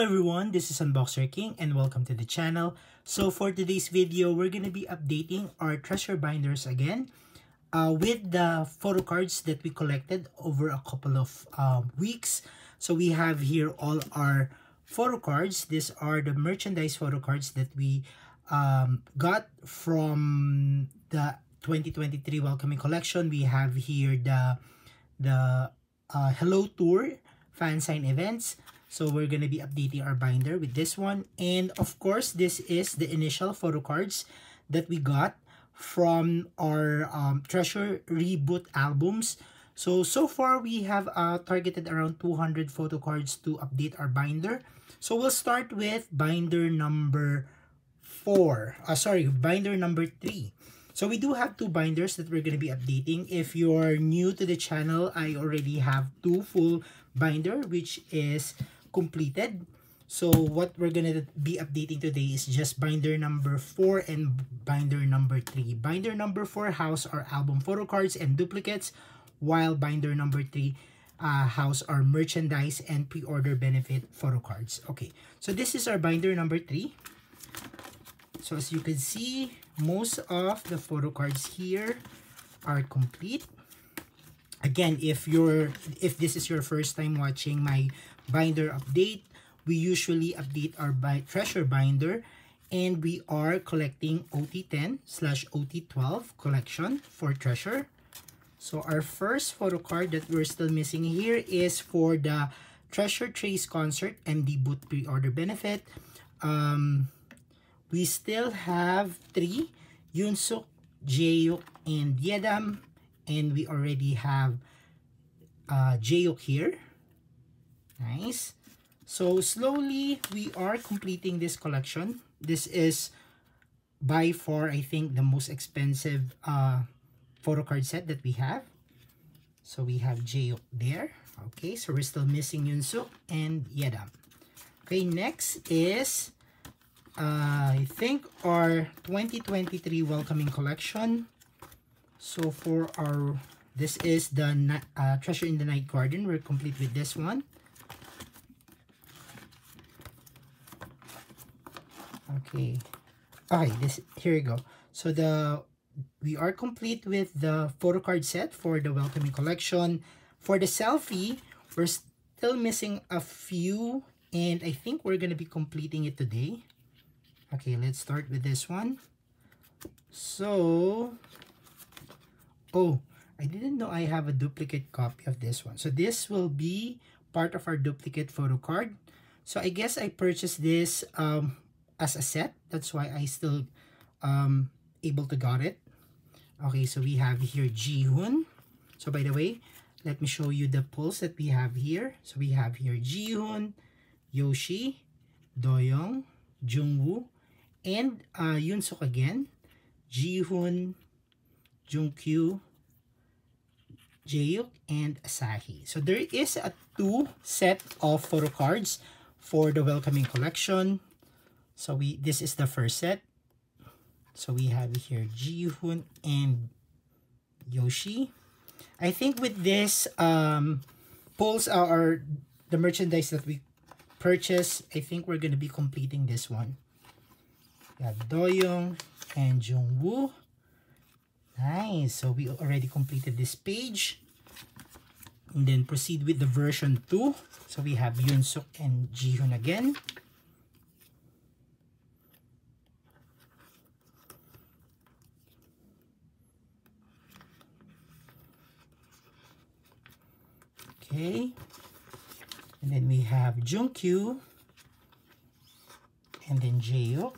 Hello everyone, this is Unboxer King and welcome to the channel. So for today's video, we're going to be updating our treasure binders again uh, with the photo cards that we collected over a couple of uh, weeks. So we have here all our photo cards. These are the merchandise photo cards that we um, got from the 2023 Welcoming Collection. We have here the, the uh, Hello Tour fan sign events so we're going to be updating our binder with this one. And of course, this is the initial photo cards that we got from our um, Treasure Reboot albums. So, so far we have uh, targeted around 200 photo cards to update our binder. So we'll start with binder number 4. Uh, sorry, binder number 3. So we do have two binders that we're going to be updating. If you're new to the channel, I already have two full binder which is completed. So what we're going to be updating today is just binder number 4 and binder number 3. Binder number 4 house our album photo cards and duplicates while binder number 3 uh, house our merchandise and pre-order benefit photo cards. Okay, so this is our binder number 3. So as you can see, most of the photo cards here are complete. Again, if you're if this is your first time watching my binder update. We usually update our bi treasure binder and we are collecting OT10 slash OT12 collection for treasure. So our first photo card that we're still missing here is for the Treasure Trace concert the boot pre-order benefit. Um, we still have three, Yunsuk, Jaehyuk, and Yedam. And we already have uh, Jaehyuk here. Nice. So slowly, we are completing this collection. This is by far, I think, the most expensive uh, photo card set that we have. So we have Jaehyuk there. Okay, so we're still missing Yunsuk and Yedam. Okay, next is, uh, I think, our 2023 Welcoming Collection. So for our, this is the uh, Treasure in the Night Garden. We're complete with this one. Okay. Okay, this here we go. So the we are complete with the photo card set for the welcoming collection. For the selfie, we're still missing a few and I think we're going to be completing it today. Okay, let's start with this one. So, oh, I didn't know I have a duplicate copy of this one. So this will be part of our duplicate photo card. So I guess I purchased this um, as a set. That's why I still um, able to got it. Okay, so we have here Jihoon. So by the way, let me show you the pulls that we have here. So we have here Jihoon, Yoshi, Doyoung, Jungwoo, and uh, Yunsuk again. Jihoon, Junkyu, Jaehyuk, and Asahi. So there is a two set of photo cards for the welcoming collection. So we this is the first set. So we have here Jihoon and Yoshi. I think with this um pulls are the merchandise that we purchase. I think we're gonna be completing this one. We have Doyoung and Jungwoo. Nice. So we already completed this page. And then proceed with the version 2. So we have Yunsuk and Jihoon again. Okay. And then we have Junkyu. And then Jaehyuk.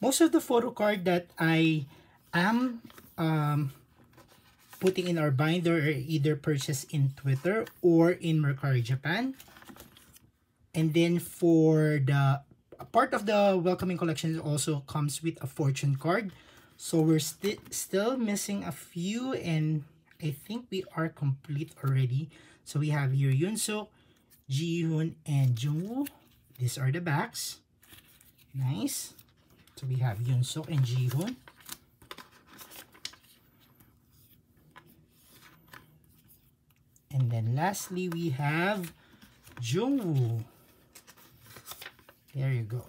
Most of the photo card that I am um, putting in our binder are either purchased in Twitter or in Mercari Japan. And then for the part of the welcoming collection also comes with a fortune card. So we're sti still missing a few and I think we are complete already. So we have here Yunsuk, Jihoon, and Jungwoo. These are the backs. Nice. So we have Yunsuk and Jihoon. And then lastly, we have Jungwoo. There you go.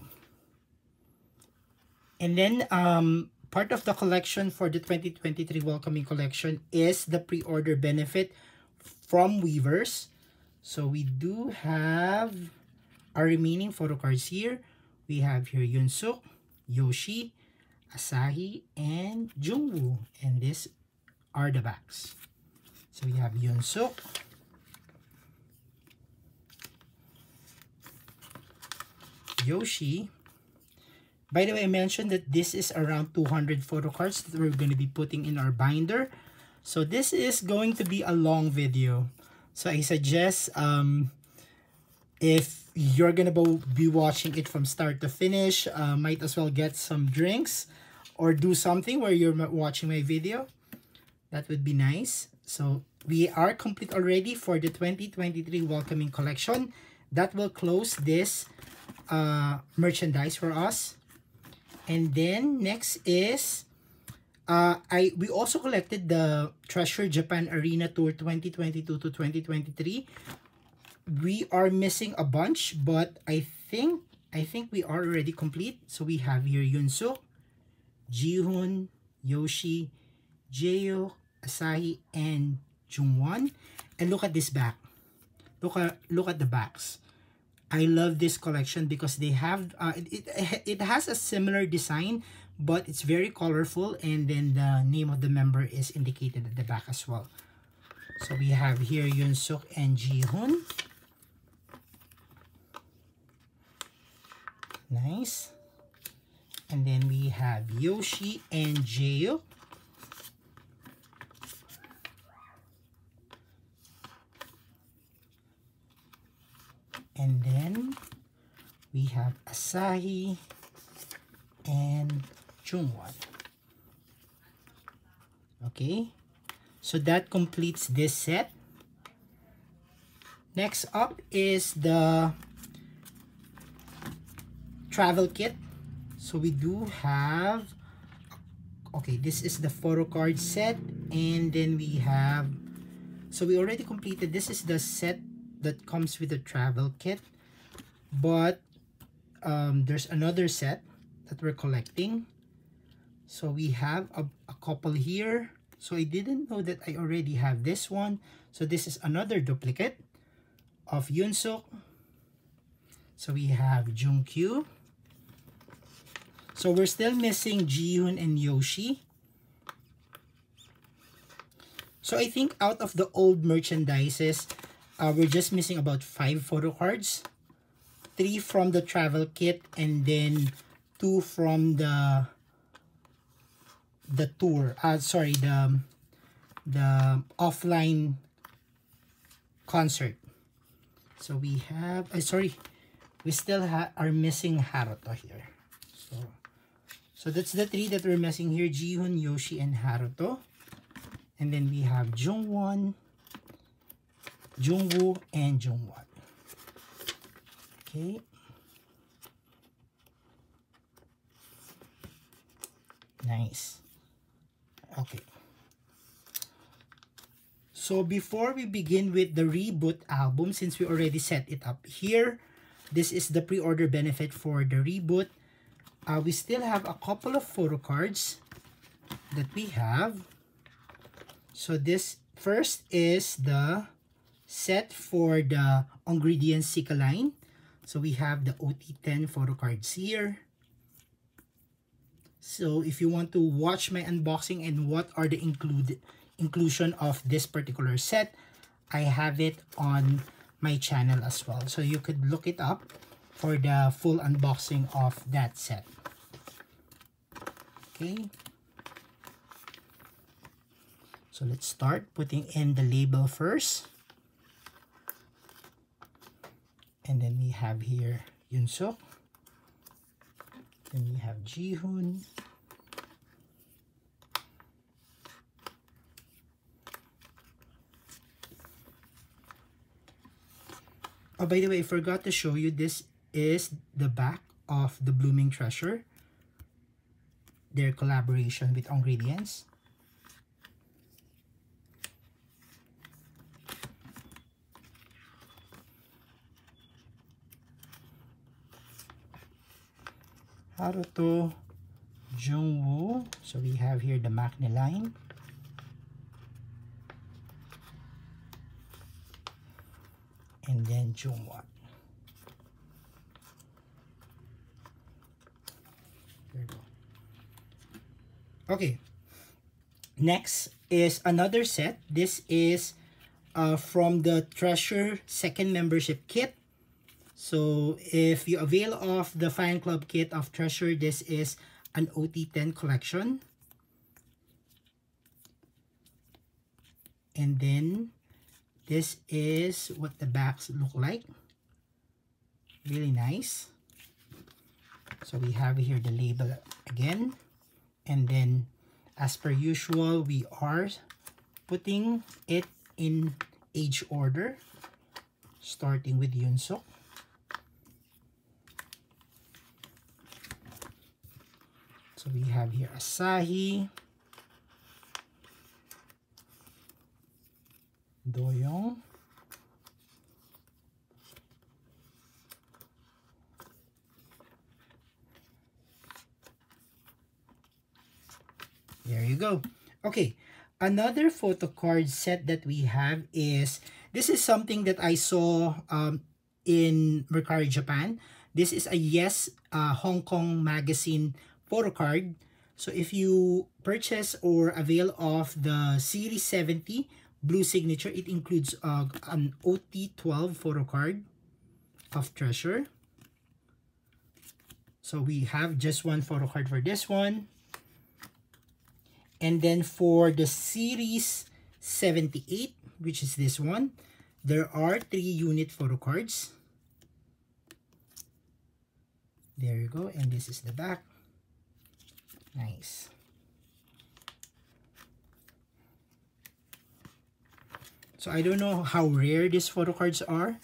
And then um, part of the collection for the 2023 Welcoming Collection is the pre-order benefit from Weverse. So we do have our remaining photo cards here. We have here Yunsuk, Yoshi, Asahi, and Jungwoo. And these are the backs. So we have Yunsuk, Yoshi. By the way, I mentioned that this is around 200 photo cards that we're going to be putting in our binder. So this is going to be a long video. So I suggest um, if you're going to be watching it from start to finish, uh, might as well get some drinks or do something where you're watching my video. That would be nice. So we are complete already for the 2023 welcoming collection. That will close this uh, merchandise for us. And then next is uh, I we also collected the Treasure Japan Arena Tour 2022 to 2023. We are missing a bunch, but I think I think we are already complete. So we have here Yunsuk, Jihoon, Yoshi, Jaehyuk, Asahi, and Jungwon. And look at this back. Look at look at the backs. I love this collection because they have uh, it, it has a similar design but it's very colorful and then the name of the member is indicated at the back as well. So we have here Yoon Suk and Ji Hoon. Nice. And then we have Yoshi and Jaehyuk. And then we have Asahi and Jungwon. Okay, so that completes this set. Next up is the travel kit. So we do have, okay, this is the photo card set. And then we have, so we already completed, this is the set that comes with the travel kit but um, there's another set that we're collecting so we have a, a couple here. So I didn't know that I already have this one. So this is another duplicate of Yunsuk so we have Junkyu. So we're still missing Jihoon and Yoshi. So I think out of the old merchandises uh, we're just missing about five photo cards. Three from the travel kit and then two from the the tour uh sorry the the offline concert so we have uh, sorry we still are missing Haruto here so so that's the three that we're missing here Jihoon Yoshi and Haruto and then we have Jungwon Jungwoo and Jungwon. Okay. Nice. Okay. So before we begin with the reboot album, since we already set it up here, this is the pre-order benefit for the reboot. Uh, we still have a couple of photo cards that we have. So this first is the set for the ingredients Sika line. So we have the OT10 photo cards here. So if you want to watch my unboxing and what are the include inclusion of this particular set, I have it on my channel as well. So you could look it up for the full unboxing of that set. Okay. So let's start putting in the label first. And then we have here Yunsuk. Then we have Jihoon. Oh, by the way, I forgot to show you, this is the back of the Blooming Treasure. Their collaboration with ingredients. Haruto Jungwoo. So we have here the Maknae line. And then Jungwon. There we go. Okay. Next is another set. This is uh, from the Treasure second membership kit. So if you avail of the fan club kit of Treasure, this is an OT10 collection. And then this is what the backs look like. Really nice. So we have here the label again. And then as per usual, we are putting it in age order. Starting with Yunsuk. So we have here Asahi, Doyoung, There you go. Okay, another photo card set that we have is, this is something that I saw um, in Mercari Japan. This is a Yes uh, Hong Kong magazine photo card. So if you purchase or avail of the Series 70 blue signature, it includes uh, an OT12 photo card of Treasure. So we have just one photo card for this one. And then for the Series 78, which is this one, there are three unit photo cards. There you go. And this is the back. Nice. So I don't know how rare these photo cards are,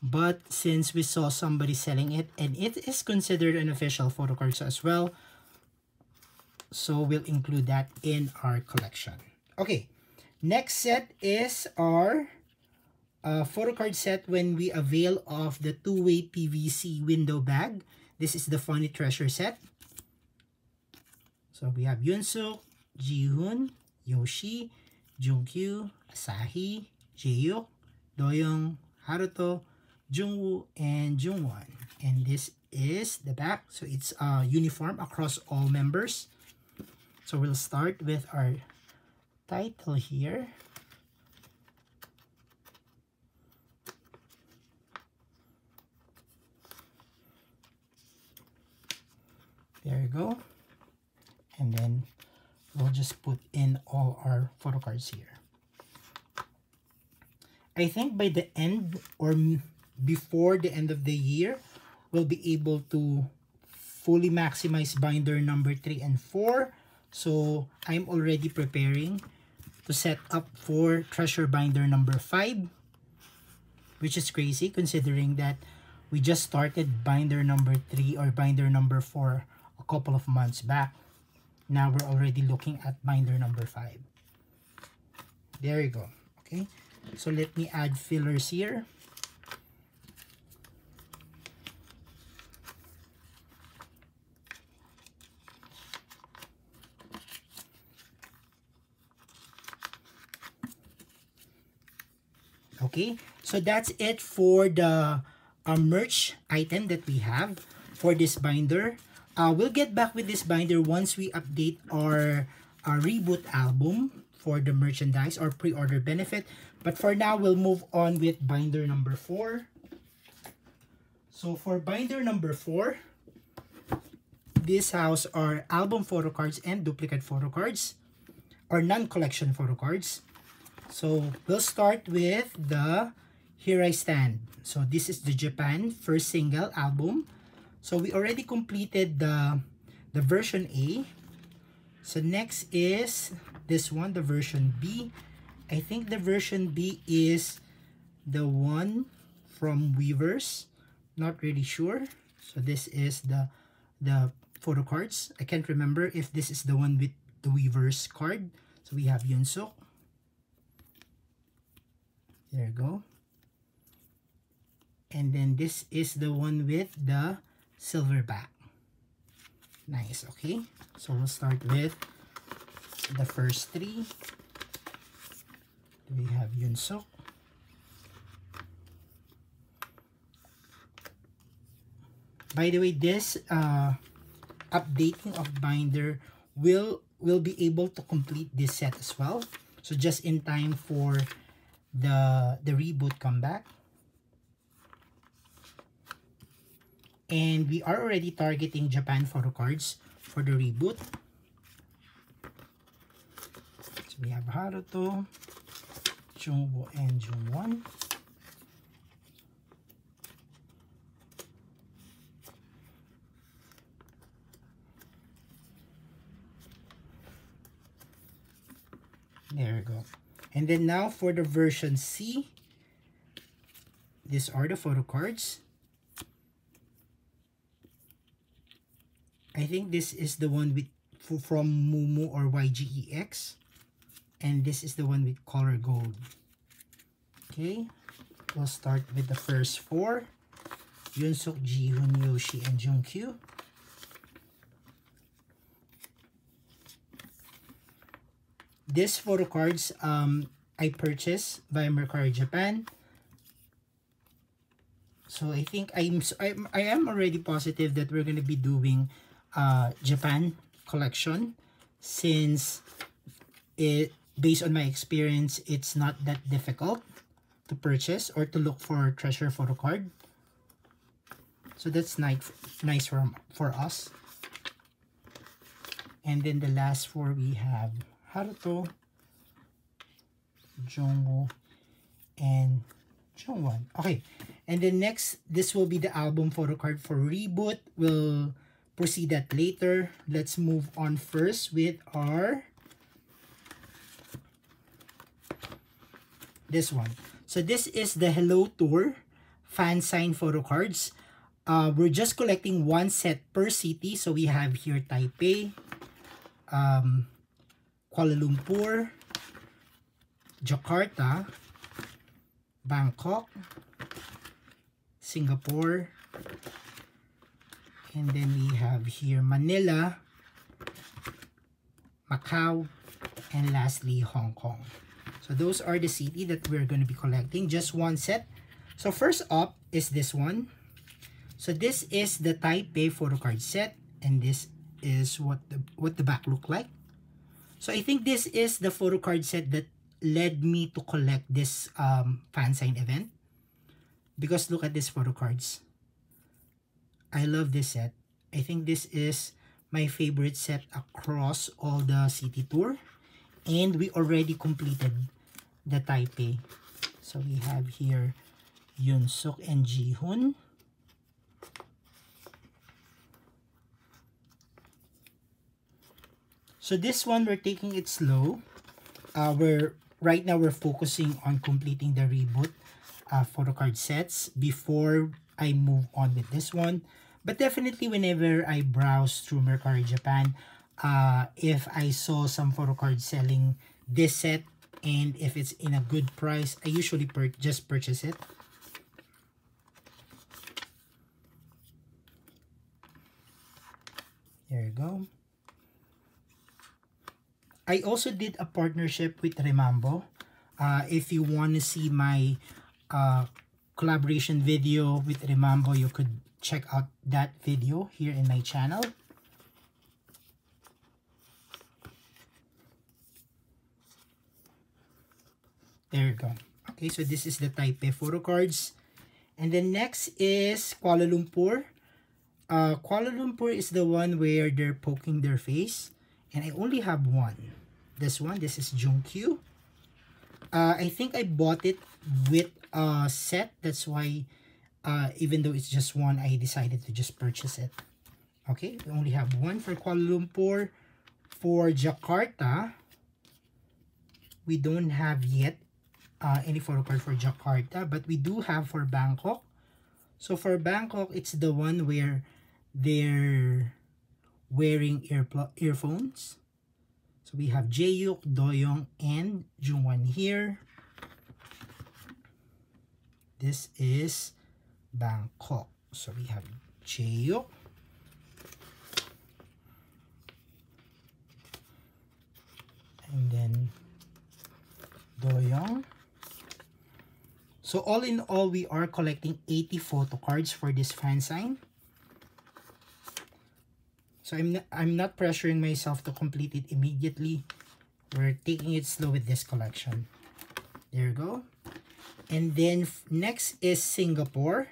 but since we saw somebody selling it and it is considered an official photo card as well, so we'll include that in our collection. Okay, next set is our uh, photo card set when we avail of the two-way PVC window bag. This is the Funny Treasure set. So we have Yunsuk, Jihoon, Yoshi, Junkyu, Asahi, Jaehyuk, Doyoung, Haruto, Jungwoo, and Jungwon. And this is the back. So it's uh, uniform across all members. So we'll start with our title here. There you go. And then we'll just put in all our photo cards here. I think by the end or before the end of the year, we'll be able to fully maximize binder number 3 and 4 so I'm already preparing to set up for treasure binder number 5 which is crazy considering that we just started binder number 3 or binder number 4 a couple of months back. Now we're already looking at binder number 5. There you go. Okay. So let me add fillers here. Okay, so that's it for the uh, merch item that we have for this binder. Uh, we'll get back with this binder once we update our, our reboot album for the merchandise or pre-order benefit. But for now, we'll move on with binder number 4. So for binder number 4, this house are album photo cards and duplicate photo cards or non-collection photo cards. So we'll start with the Here I Stand. So this is the Japan first single album. So we already completed the, the version A. So next is this one, the version B. I think the version B is the one from Weverse. Not really sure. So this is the the photo cards. I can't remember if this is the one with the Weverse card. So we have Yunsuk, there you go. And then this is the one with the silver back. Nice, okay? So we'll start with the first three. We have Yunsuk. By the way, this uh, updating of binder will will be able to complete this set as well. So just in time for the the reboot comeback. And we are already targeting Japan photo cards for the reboot. So we have Haruto, Jungwoo, and Jungwon. There we go. And then now for the version C, these are the photo cards. I think this is the one with from Mumu or YGEX. And this is the one with color gold. Okay, we'll start with the first four. Yunsuk, Jihoon, Yoshi, and Junkyu. This photo cards um, I purchased via Mercari Japan. So I think I'm, I'm I am already positive that we're going to be doing uh, Japan collection since it based on my experience it's not that difficult to purchase or to look for treasure photo card. So that's nice nice for for us. And then the last four we have Haruto, Jungwoo, and Jungwon. Okay, and then next, this will be the album photo card for Reboot. We'll proceed that later. Let's move on first with our this one. So this is the Hello Tour fan sign photo cards. Uh, we're just collecting one set per city. So we have here Taipei, um, Kuala Lumpur, Jakarta, Bangkok, Singapore, and then we have here Manila, Macau, and lastly Hong Kong. So those are the city that we're going to be collecting, just one set. So first up is this one. So this is the Taipei photo card set, and this is what the what the back look like. So I think this is the photo card set that led me to collect this um, fan sign event. Because look at these photo cards. I love this set. I think this is my favorite set across all the city tour. And we already completed the Taipei. So we have here Yunsuk and Jihoon. So this one, we're taking it slow. Uh, we're Right now, we're focusing on completing the reboot uh, photo card sets before I move on with this one. But definitely, whenever I browse through Mercari Japan, uh, if I saw some photo cards selling this set and if it's in a good price, I usually pur just purchase it. There you go. I also did a partnership with Remambo. Uh, if you want to see my uh, collaboration video with Remambo, you could check out that video here in my channel. There you go. Okay, so this is the Taipei photo cards. And then next is Kuala Lumpur. Uh, Kuala Lumpur is the one where they're poking their face and I only have one. This one, this is Jungkook. Uh, I think I bought it with a set. That's why, uh, even though it's just one, I decided to just purchase it. Okay, we only have one for Kuala Lumpur. For Jakarta, we don't have yet uh, any photo card for Jakarta, but we do have for Bangkok. So for Bangkok, it's the one where they're wearing ear earphones. So we have Jaehyuk, Doyoung, and Jungwon here. This is Bangkok. So we have Jeo. And then Doyoung. So all in all, we are collecting 80 photo cards for this fan sign. So I'm not, I'm not pressuring myself to complete it immediately. We're taking it slow with this collection. There you go. And then next is Singapore.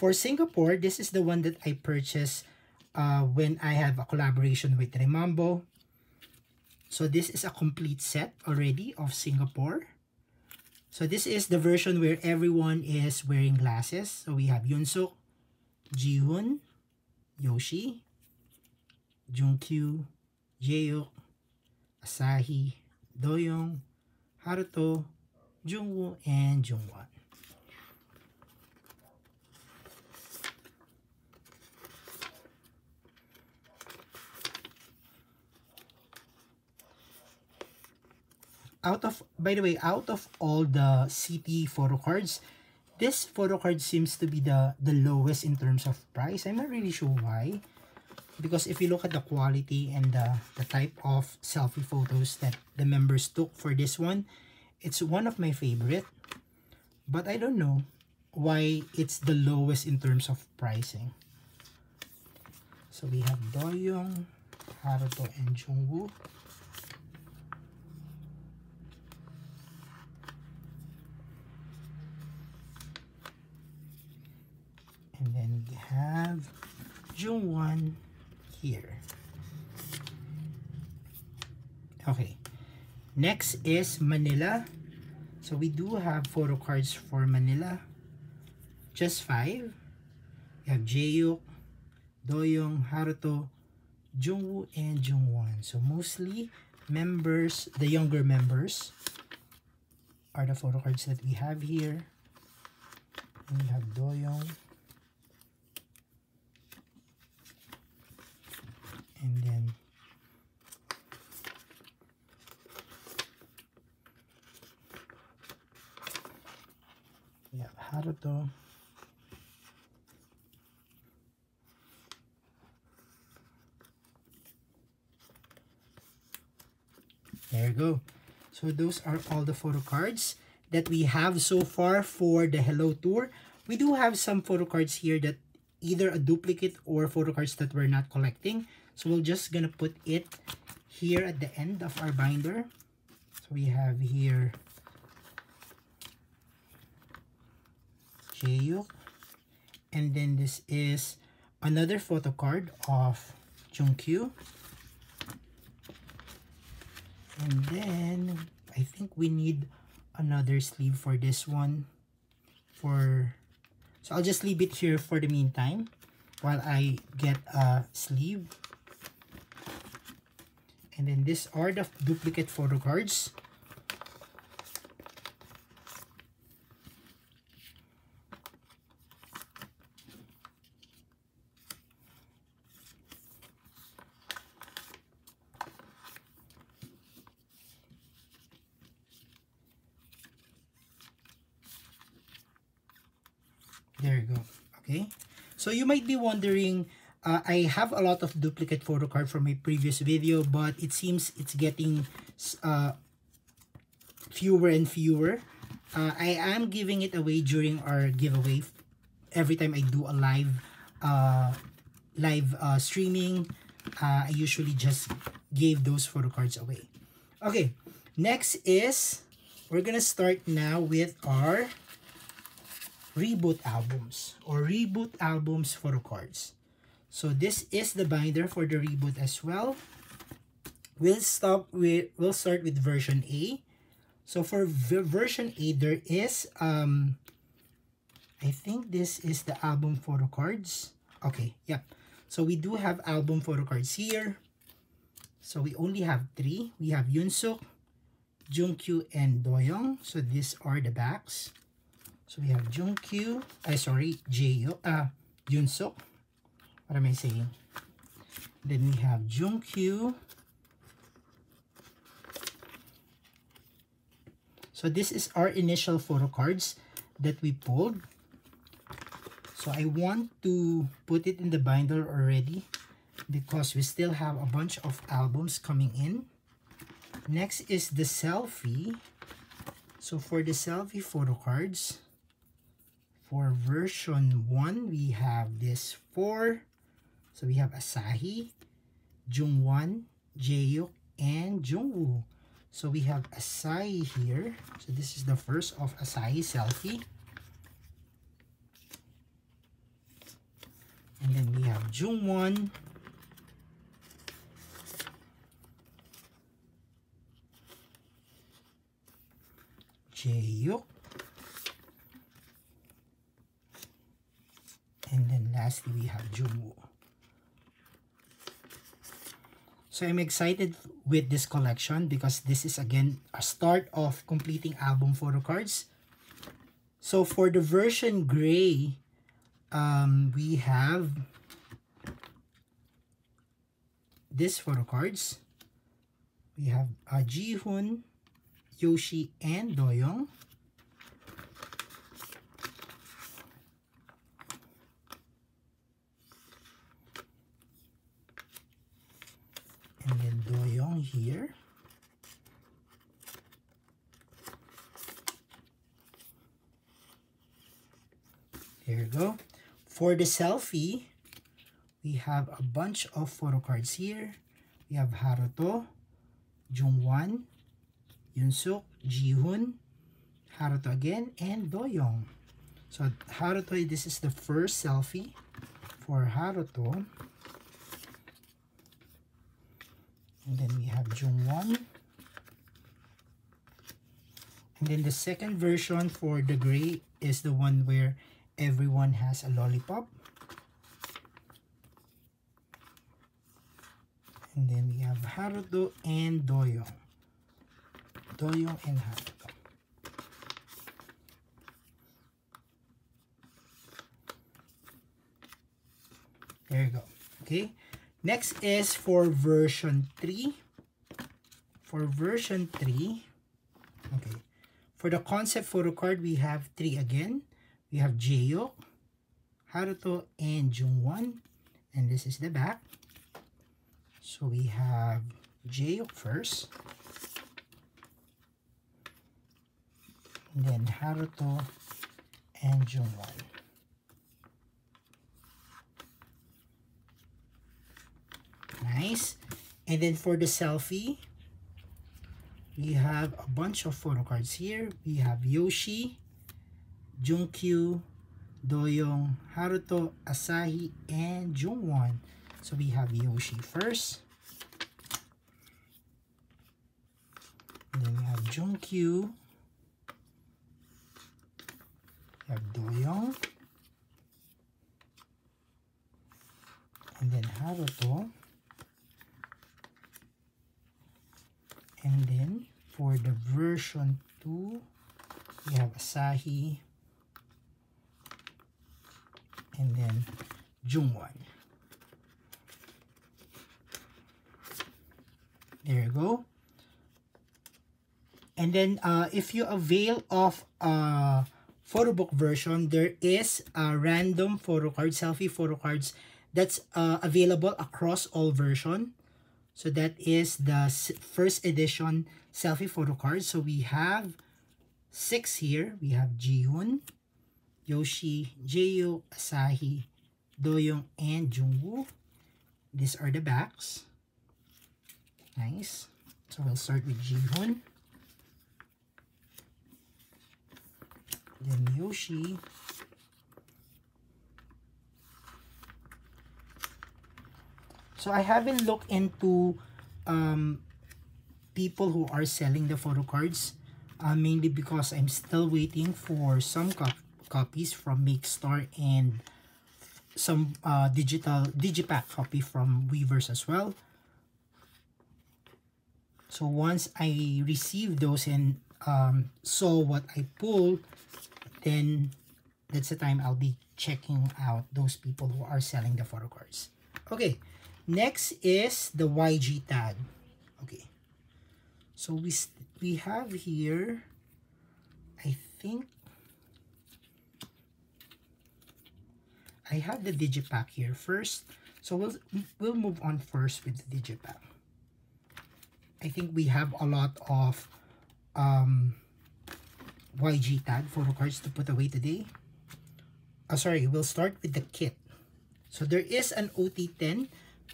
For Singapore, this is the one that I purchased uh, when I have a collaboration with Remambo. So this is a complete set already of Singapore. So this is the version where everyone is wearing glasses. So we have Yunsuk, Jihoon, Yoshi, Junkyu, Jaehyuk, Asahi, Doyoung, Haruto, Jungwoo, and Jungwon. Out of by the way out of all the CT photo cards this photo card seems to be the the lowest in terms of price. I'm not really sure why. Because if you look at the quality and the, the type of selfie photos that the members took for this one it's one of my favorite. But i don't know why it's the lowest in terms of pricing. So we have Doyoung, Haruto, and Jungwoo and have Jungwon here. Okay, next is Manila. So we do have photo cards for Manila. Just five. We have Jaehyuk, Doyoung, Haruto, Jungwoo, and Jungwon. So mostly members, the younger members, are the photo cards that we have here. We have Doyoung, and then we have Haruto there you go. So those are all the photo cards that we have so far for the hello tour. We do have some photo cards here that either a duplicate or photo cards that we're not collecting. So we're just gonna put it here at the end of our binder. So we have here Jaehyuk. And then this is another photo card of Junkyu. And then I think we need another sleeve for this one. For so I'll just leave it here for the meantime while I get a sleeve and then these are the duplicate photo cards There you go. Okay. So you might be wondering uh, I have a lot of duplicate photo card from my previous video, but it seems it's getting uh, fewer and fewer. Uh, I am giving it away during our giveaway every time I do a live uh, live uh, streaming. Uh, I usually just gave those photo cards away. Okay, next is we're gonna start now with our reboot albums or reboot albums photo cards. So this is the binder for the reboot as well. We'll stop with we'll start with version A. So for version A there is um I think this is the album photo cards. Okay, yeah. So we do have album photo cards here. So we only have three. We have Yunsuk, Junkyu, and Doyoung. So these are the backs. So we have Junkyu, I uh, sorry, Jaehyuk, uh, Yunsuk, what am I saying? Then we have Junkyu. So this is our initial photo cards that we pulled. So I want to put it in the binder already because we still have a bunch of albums coming in. Next is the selfie. So for the selfie photo cards, for version 1, we have this 4. So we have Asahi, Jungwon, Jaehyuk, and Jungwoo. So we have Asahi here. So this is the first of Asahi selfie. And then we have Jungwon. Jaehyuk. And then lastly, we have Jungwoo. So I'm excited with this collection because this is again a start of completing album photo cards. So for the version gray, um, we have this photo cards. We have uh, Jihoon, Yoshi, and Doyoung. And then Doyoung here. There you go. For the selfie, we have a bunch of photo cards here. We have Haruto, Jungwon, Yunsuk, Jihoon, Haruto again, and Doyoung. So Haruto, this is the first selfie for Haruto. And then we have Jungwon. And then the second version for the gray is the one where everyone has a lollipop. And then we have Haruto and Doyoung. Doyoung and Haruto. There you go. Okay. Next is for version 3. For version 3, okay. For the concept photo card, we have 3 again. We have Jaehyuk, Haruto, and Jungwon. And this is the back. So we have Jaehyuk first. And then Haruto and Jungwon. Nice. And then for the selfie, we have a bunch of photo cards here. We have Yoshi, Junkyu, Doyoung, Haruto, Asahi, and Jungwon. So we have Yoshi first. Then we have Junkyu. We have Doyoung. And then Haruto. And then for the version 2, we have Asahi. June 1. There you go. And then uh, if you avail of a photo book version, there is a random photo card, selfie photo cards that's uh, available across all version. So that is the first edition selfie photo card. So we have six here. We have Jihoon, Yoshi, Jaehyuk, Asahi, Doyoung, and Jungwoo. These are the backs. Nice. So we'll start with Jihoon. Then Yoshi. So I haven't looked into um, people who are selling the photo cards. Uh, mainly because I'm still waiting for some cop copies from Makestar and some uh, digital digipack copy from Weverse as well. So once I receive those and um, saw what I pulled, then that's the time I'll be checking out those people who are selling the photo cards. Okay, next is the YG tag. Okay, so we we have here, I think, I have the digipack here first. So we'll we'll move on first with the digipack. I think we have a lot of um, YG tag photo cards to put away today. Oh, sorry, we'll start with the kit. So there is an OT10,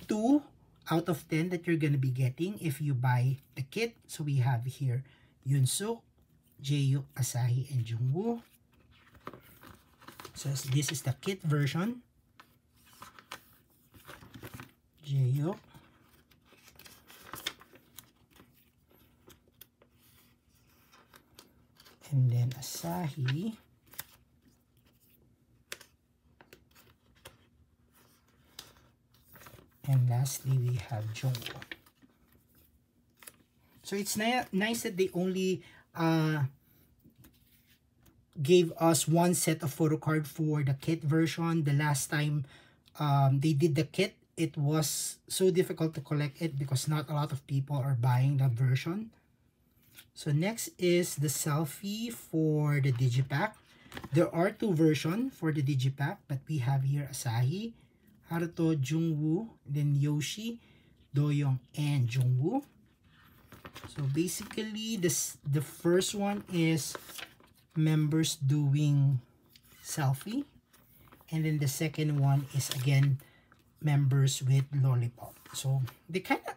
2 out of 10 that you're going to be getting if you buy the kit. So we have here Yunsu, Jaehyuk, Asahi, and Jeongwoo. So this is the kit version. Jaehyuk. And then Asahi. And lastly, we have Jeongwoo. So it's ni nice that they only uh, gave us one set of photo card for the kit version. The last time um, they did the kit, it was so difficult to collect it because not a lot of people are buying that version. So next is the selfie for the Digipack. There are two versions for the Digipack, but we have here Asahi, Haruto, Jeongwoo, then Yoshi, Doyoung, and Jeongwoo. So basically, this the first one is members doing selfie. And then the second one is again members with lollipop. So they kind of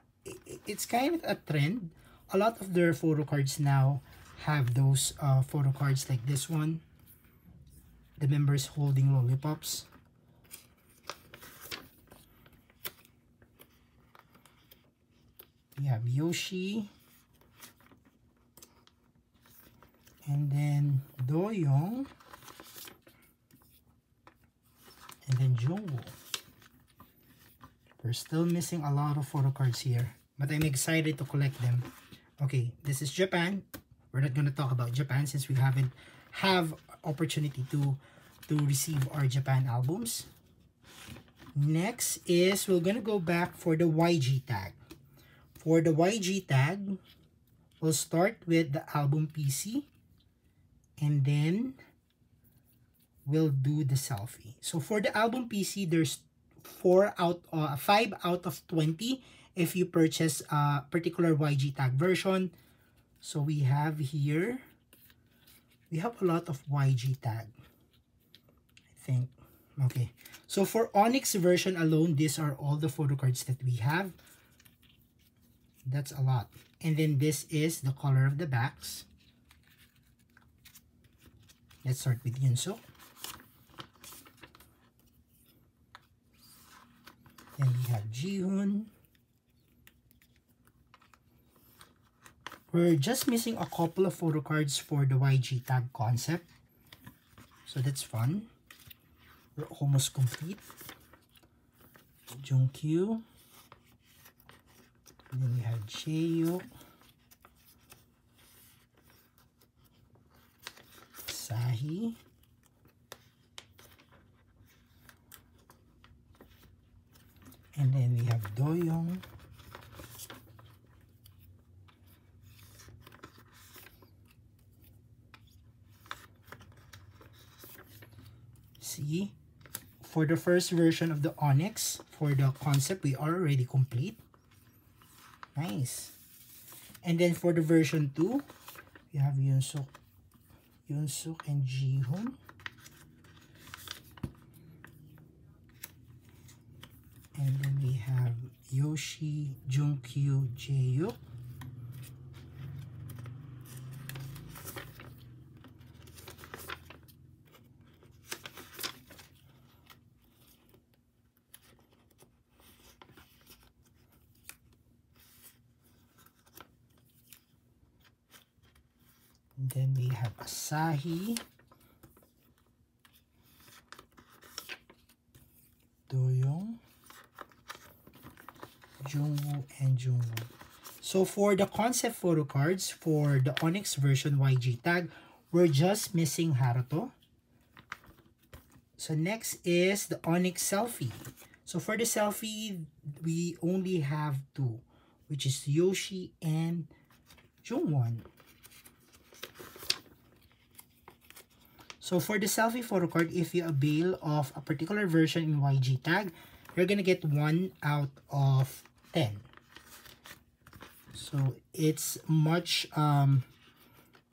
it's kind of a trend. A lot of their photo cards now have those uh, photo cards like this one. The members holding lollipops. We have Yoshi. And then Doyoung. And then Jeongwoo. We're still missing a lot of photo cards here. But I'm excited to collect them. Okay, this is Japan. We're not going to talk about Japan since we haven't have opportunity to to receive our Japan albums. Next is we're going to go back for the YG tag. For the YG tag, we'll start with the album PC and then we'll do the selfie. So for the album PC, there's four out, uh, five out of 20 if you purchase a particular YG tag version. So we have here, we have a lot of YG tag. I think, okay. So for Onyx version alone, these are all the photo cards that we have. That's a lot. And then this is the color of the backs. Let's start with Yunso. Then we have Jihoon. We're just missing a couple of photo cards for the YG tag concept. So that's fun. We're almost complete. Junkyu. Then we have Jaehyuk. Sahi. And then we have Doyoung. See, for the first version of the Onyx, for the concept, we are already complete. Nice. And then for the version 2, we have Hyunsuk, Hyunsuk and Jihoon. And then we have Yoshi, Junkyu, Jaehyuk. Then we have Asahi. Doyoung. Jeongwoo and Jungwoo. So for the concept photo cards for the Onyx version YG tag, we're just missing Haruto. So next is the Onyx selfie. So for the selfie, we only have two, which is Yoshi and Junghwan. So for the selfie photo card, if you avail of a particular version in YG tag, you're gonna get one out of 10. So it's much um,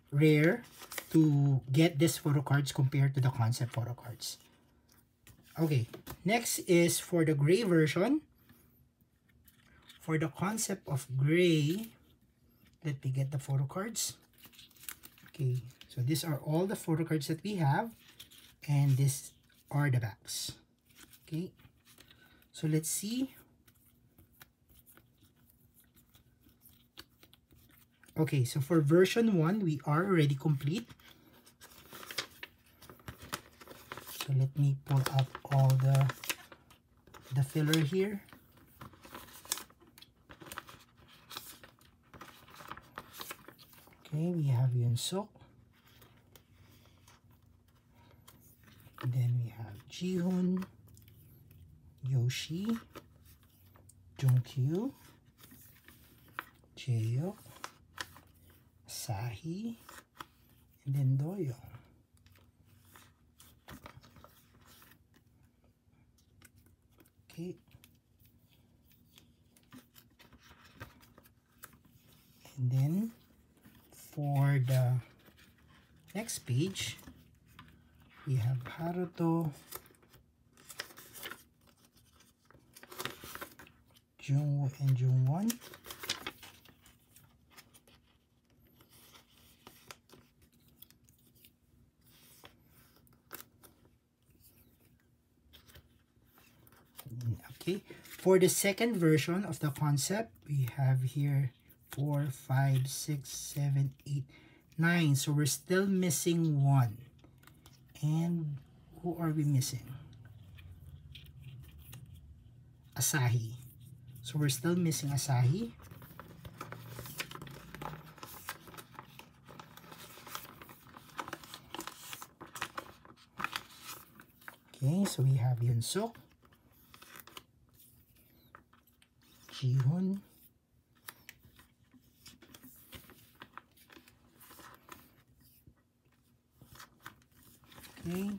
rare to get this photo cards compared to the concept photo cards. Okay, next is for the gray version. For the concept of gray, let me get the photo cards. Okay, so these are all the photo cards that we have. And these are the backs. Okay, so let's see. Okay, so for version 1, we are already complete. So let me pull up all the the filler here. Okay, we have. Then Jihoon, Yoshi, Junkyu, Jaehyuk, Sahi, and then Doyoung. okay and then for the next page we have Haruto Jeongwoo and Junghwan okay for the second version of the concept we have here four five six seven eight nine. So we're still missing one. And who are we missing? Asahi so we're still missing asahi okay so we have Yun Hyunsuk Jihoon. Okay.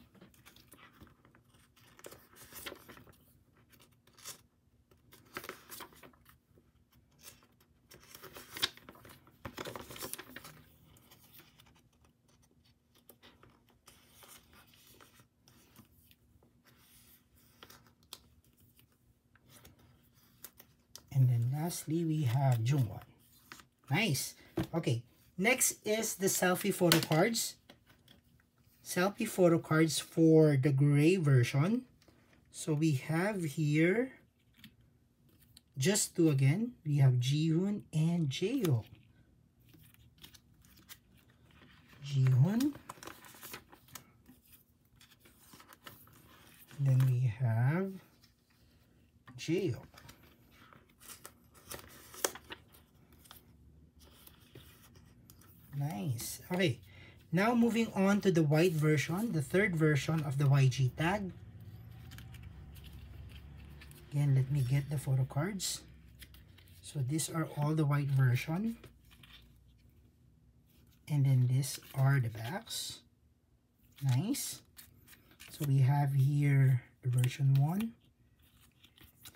And we have Junghwan. Nice. Okay. Next is the selfie photo cards. Selfie photo cards for the gray version. So we have here just two again. We have Jihoon and Jaehyuk. Jihoon. Then we have Jaehyuk. Nice. Okay. Now moving on to the white version, the third version of the YG tag. Again, let me get the photo cards. So these are all the white version. And then these are the backs. Nice. So we have here the version 1,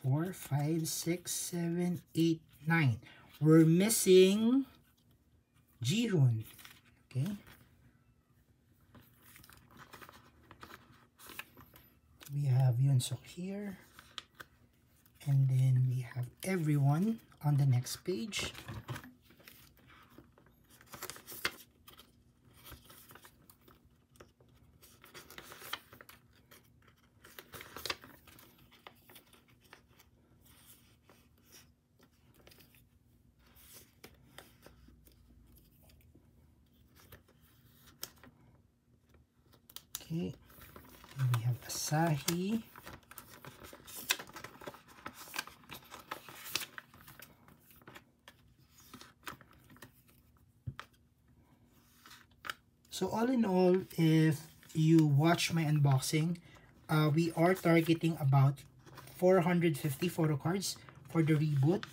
4, 5, 6, 7, 8, 9. We're missing Jihoon. Okay. We have Hyunsuk here. And then we have everyone on the next page. Okay, and we have Asahi. So all in all, if you watch my unboxing, uh, we are targeting about 450 photo cards for the reboot.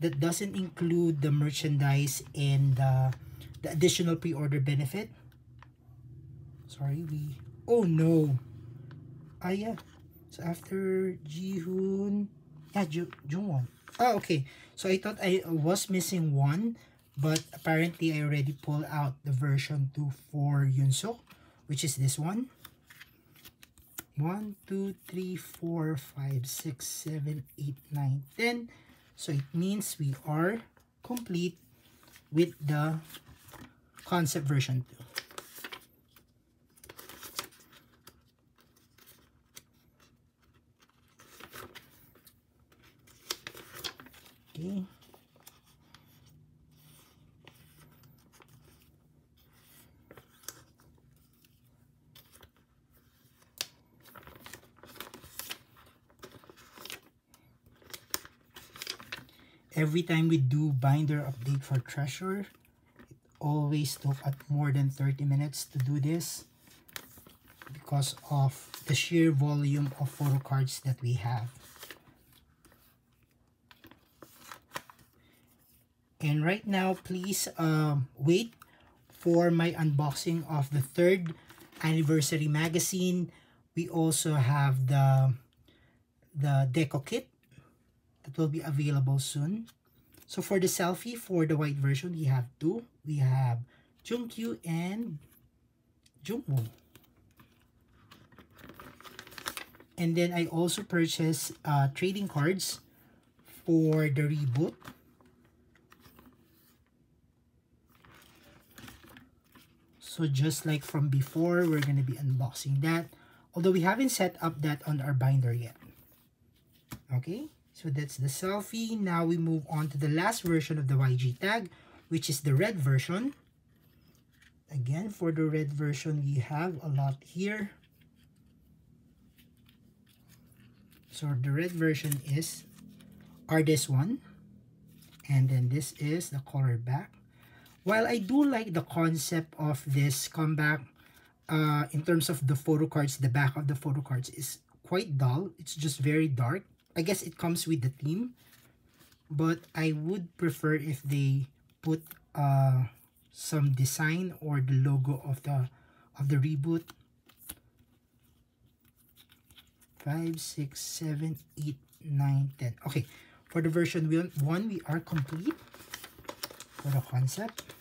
That doesn't include the merchandise and the additional pre-order benefit. Sorry, we Oh no. Ah yeah. So after Jihoon, yeah, Ju Junghwan. Ah okay. So I thought I was missing one, But apparently, I already pulled out the version 2 for Hyunsuk, which is this one. 1, 2, 3, 4, 5, 6, 7, 8, 9, 10. So it means we are complete with the concept version 2. Every time we do binder update for treasure it always took at more than 30 minutes to do this because of the sheer volume of photo cards that we have and right now please um, wait for my unboxing of the third anniversary magazine we also have the the deco kit that will be available soon. So for the selfie, for the white version, we have two. We have Junkyu and Jeongwoo. And then I also purchased uh, trading cards for the reboot. So just like from before, we're going to be unboxing that. Although we haven't set up that on our binder yet. Okay. So that's the selfie. Now we move on to the last version of the YG tag, which is the red version. Again, for the red version, we have a lot here. So the red version is are this one. And then this is the color back. While I do like the concept of this comeback, uh, in terms of the photo cards, the back of the photo cards is quite dull. It's just very dark. I guess it comes with the theme. But I would prefer if they put uh, some design or the logo of the of the reboot. 5, 6, 7, 8, 9, 10. Okay, for the version 1, we are complete for the concept.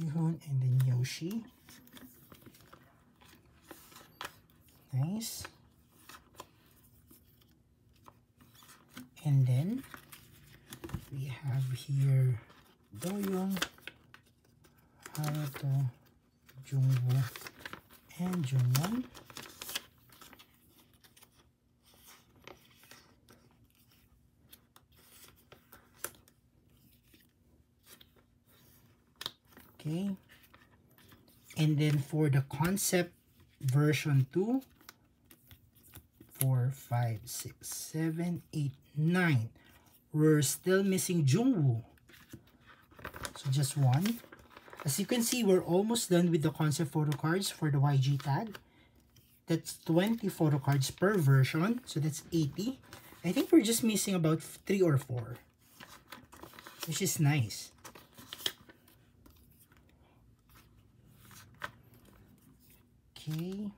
Jihoon and then Yoshi. Nice. And then we have here Doyoung, Haruto, Jeongwoo, and Junghwan. Okay. And then for the concept version 2 4 5 6 7 8 9 we're still missing Jeongwoo. So just one. As you can see we're almost done with the concept photo cards for the YG tag. That's 20 photo cards per version so that's 80 I think we're just missing about 3 or 4 which is nice Okay.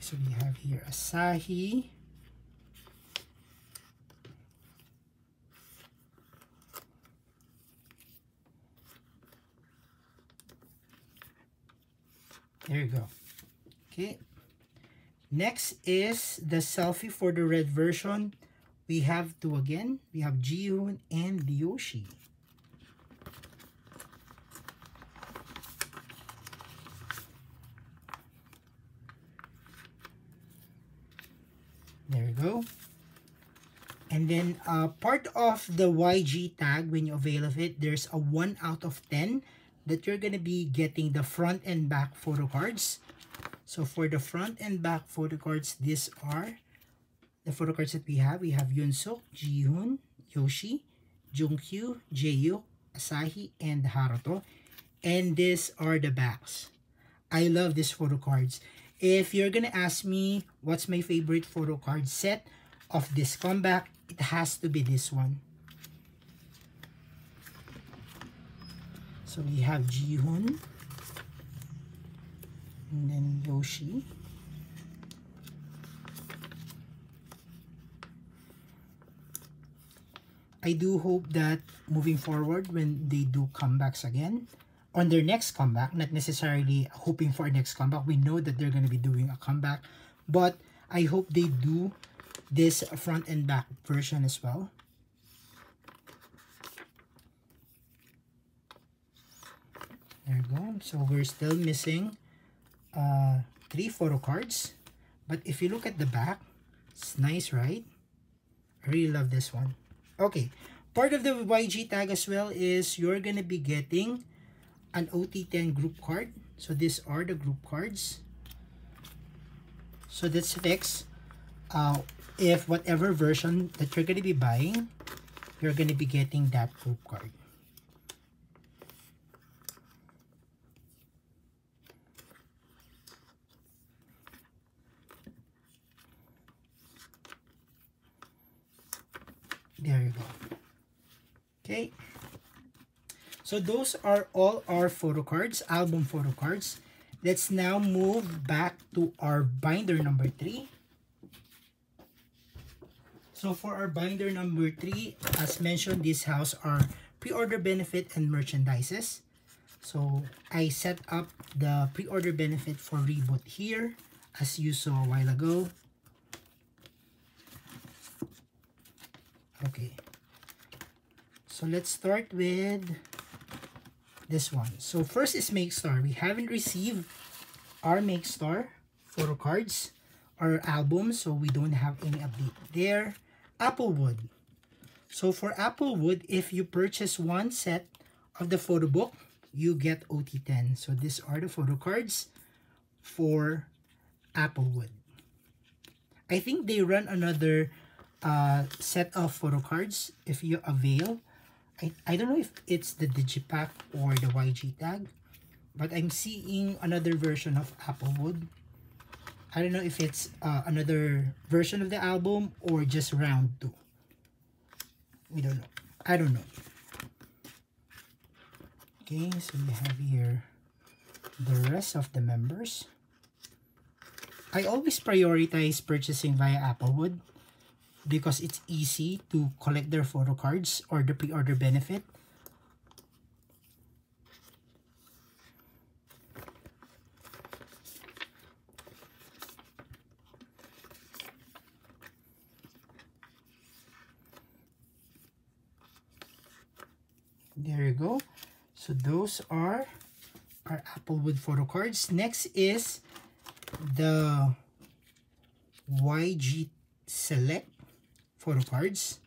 So we have here Asahi. There you go. Okay. Next is the selfie for the red version. We have two again. We have Jihoon and Yoshi. There you go. And then uh, part of the YG tag, when you avail of it, there's a 1 out of 10 that you're going to be getting the front and back photo cards. So for the front and back photo cards, these are the photo cards that we have. We have Hyunsuk, Jihoon, Yoshi, Junkyu, Jaehyuk, Asahi, and Haruto. And these are the backs. I love these photo cards. If you're gonna ask me what's my favorite photo card set of this comeback, it has to be this one. So we have Jihoon. And then Yoshi. I do hope that moving forward when they do comebacks again, on their next comeback, not necessarily hoping for a next comeback, we know that they're going to be doing a comeback, but I hope they do this front and back version as well. There you go. So we're still missing uh, three photo cards. But if you look at the back, it's nice, right? I really love this one. Okay, part of the YG tag as well is you're gonna be getting an OT10 group card. So these are the group cards. So that's fixed. Uh, if whatever version that you're gonna be buying, you're gonna be getting that group card. There you go. Okay. So those are all our photo cards, album photo cards. Let's now move back to our binder number 3. So for our binder number 3, as mentioned, this house are pre-order benefit and merchandises. So I set up the pre-order benefit for Reboot here, as you saw a while ago. Okay. So let's start with this one. So first is Makestar. We haven't received our Makestar photo cards or albums, so we don't have any update there. Applewood. So for Applewood, if you purchase one set of the photo book, you get OT10. So these are the photo cards for Applewood. I think they run another uh, set of photo cards if you avail. I, I don't know if it's the Digipack or the YG tag, but I'm seeing another version of Applewood. I don't know if it's uh, another version of the album or just round two. We don't know. I don't know. Okay, so we have here the rest of the members. I always prioritize purchasing via Applewood because it's easy to collect their photo cards or the pre-order benefit. There you go. So those are our Applewood photo cards. Next is the YG Select photo cards.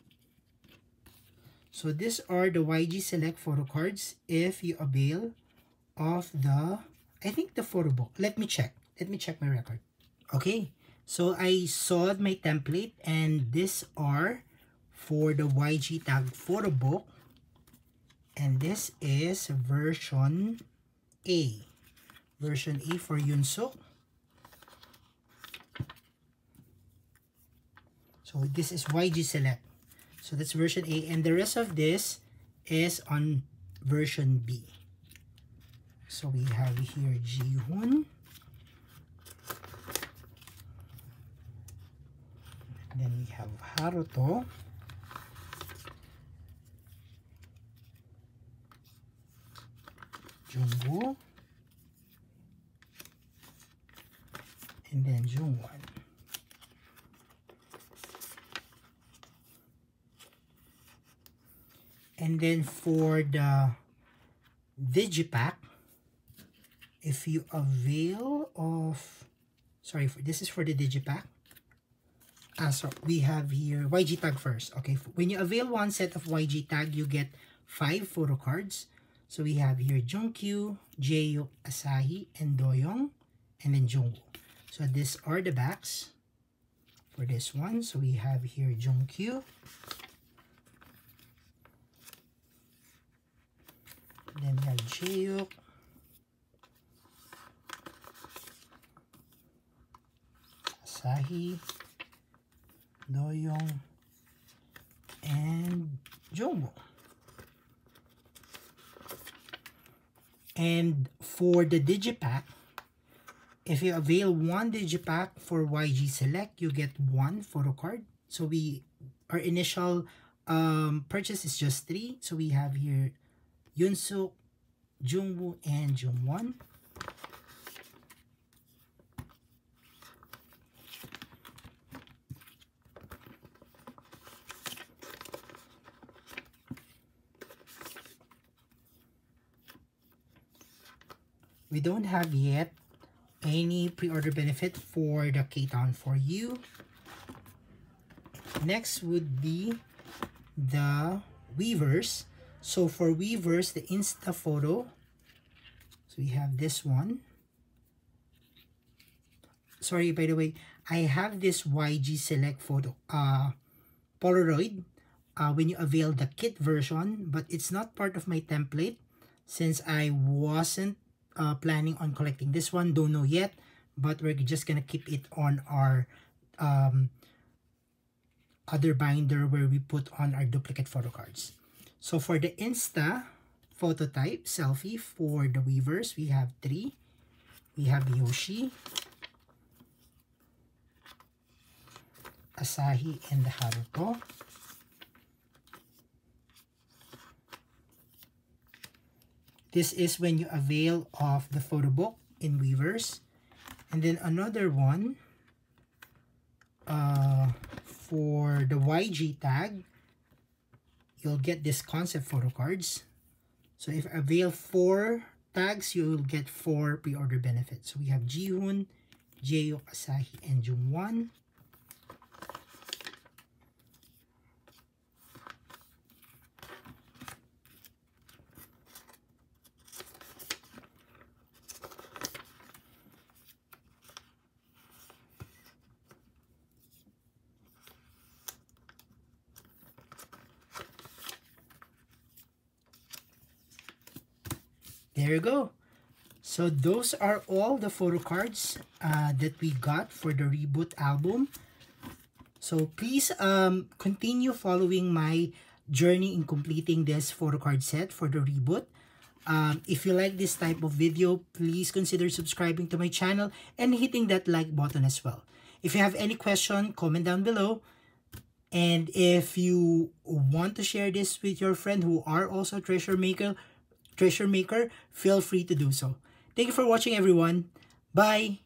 So these are the YG Select photo cards if you avail of the, I think the photo book. Let me check. Let me check my record. Okay, so I saw my template and these are for the YG tag photo book. And this is version A. Version A for Yunso. So this is YG Select. So that's version A. And the rest of this is on version B. So we have here Jihoon. Then we have Haruto. Jeongwoo. And then Junghwan. And then for the Digipack, if you avail of, sorry, for, this is for the Digipack. Ah, so we have here YG tag first. Okay, when you avail one set of YG tag, you get five photo cards. So we have here Junkyu, Jaehyuk, Asahi, and Doyoung, and then Jeongwoo. So these are the backs for this one. So we have here Junkyu. Then we have Jaehyuk. Asahi, Doyoung, and Jeongwoo. And for the Digipack, if you avail one Digipack for YG Select, you get one photo card. So we, our initial um, purchase is just three. So we have here Yunsuk, Jungwoo, and Jungwon. We don't have yet any pre-order benefit for the K-Town for you. Next would be the Weverse. So for Weverse, the Insta photo. So we have this one. Sorry, by the way, I have this YG Select photo, uh, Polaroid, uh, when you avail the kit version, but it's not part of my template since I wasn't uh, planning on collecting this one. Don't know yet, but we're just gonna keep it on our um, other binder where we put on our duplicate photo cards. So for the Insta photo type selfie for the Weverse we have three. We have Yoshi, Asahi, and Haruto. This is when you avail of the photo book in Weverse. And then another one uh, for the YG tag, you'll get this concept photo cards. So if avail four tags, you'll get four pre-order benefits. So we have Jihoon, Jaehyuk, Asahi, and Junghwan. There you go. So those are all the photo cards uh, that we got for the reboot album. So please um, continue following my journey in completing this photo card set for the reboot. Um, if you like this type of video please consider subscribing to my channel and hitting that like button as well. If you have any question comment down below. And if you want to share this with your friend who are also treasure maker treasure maker, feel free to do so. Thank you for watching everyone. Bye!